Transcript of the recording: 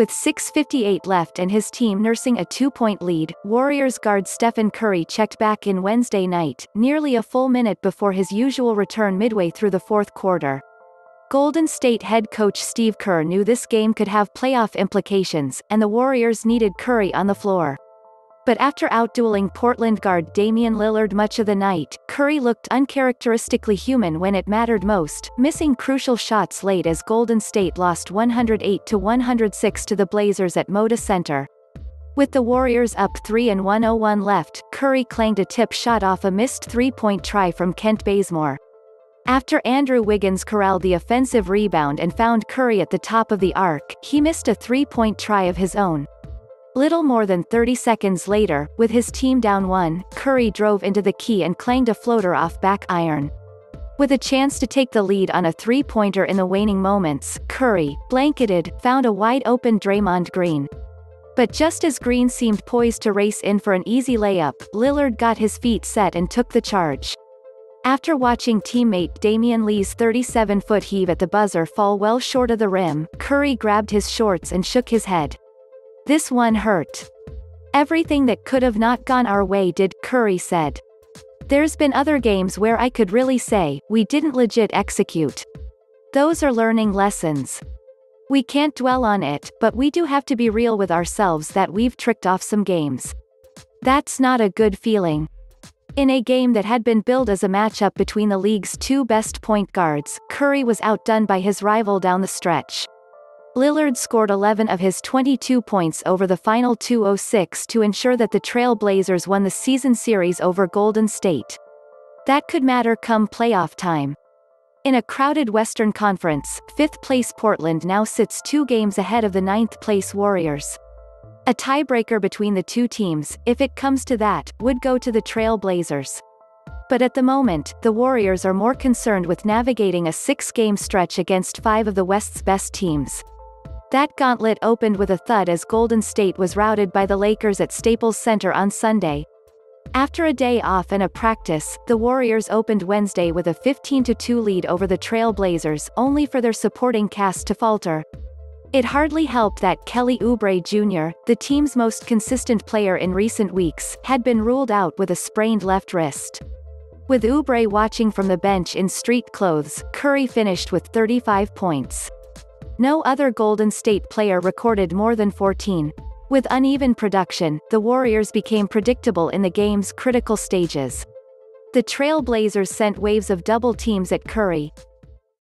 With 6.58 left and his team nursing a two-point lead, Warriors guard Stephen Curry checked back in Wednesday night, nearly a full minute before his usual return midway through the fourth quarter. Golden State head coach Steve Kerr knew this game could have playoff implications, and the Warriors needed Curry on the floor. But after outdueling Portland guard Damian Lillard much of the night, Curry looked uncharacteristically human when it mattered most, missing crucial shots late as Golden State lost 108 to 106 to the Blazers at Moda Center. With the Warriors up 3 and 101 left, Curry clanged a tip shot off a missed three-point try from Kent Bazemore. After Andrew Wiggins corralled the offensive rebound and found Curry at the top of the arc, he missed a three-point try of his own. Little more than 30 seconds later, with his team down one, Curry drove into the key and clanged a floater off back iron. With a chance to take the lead on a three-pointer in the waning moments, Curry, blanketed, found a wide-open Draymond Green. But just as Green seemed poised to race in for an easy layup, Lillard got his feet set and took the charge. After watching teammate Damion Lee's 37-foot heave at the buzzer fall well short of the rim, Curry grabbed his shorts and shook his head. This one hurt. Everything that could have not gone our way did, Curry said. There's been other games where I could really say, we didn't legit execute. Those are learning lessons. We can't dwell on it, but we do have to be real with ourselves that we've tricked off some games. That's not a good feeling. In a game that had been billed as a matchup between the league's two best point guards, Curry was outdone by his rival down the stretch. Lillard scored 11 of his 22 points over the final 206 to ensure that the Trail Blazers won the season series over Golden State. That could matter come playoff time. In a crowded Western Conference, fifth-place Portland now sits two games ahead of the ninth-place Warriors. A tiebreaker between the two teams, if it comes to that, would go to the Trail Blazers. But at the moment, the Warriors are more concerned with navigating a six-game stretch against five of the West's best teams. That gauntlet opened with a thud as Golden State was routed by the Lakers at Staples Center on Sunday. After a day off and a practice, the Warriors opened Wednesday with a 15-2 lead over the Trail Blazers, only for their supporting cast to falter. It hardly helped that Kelly Oubre Jr., the team's most consistent player in recent weeks, had been ruled out with a sprained left wrist. With Oubre watching from the bench in street clothes, Curry finished with 35 points. No other Golden State player recorded more than 14. With uneven production, the Warriors became predictable in the game's critical stages. The Trail Blazers sent waves of double teams at Curry,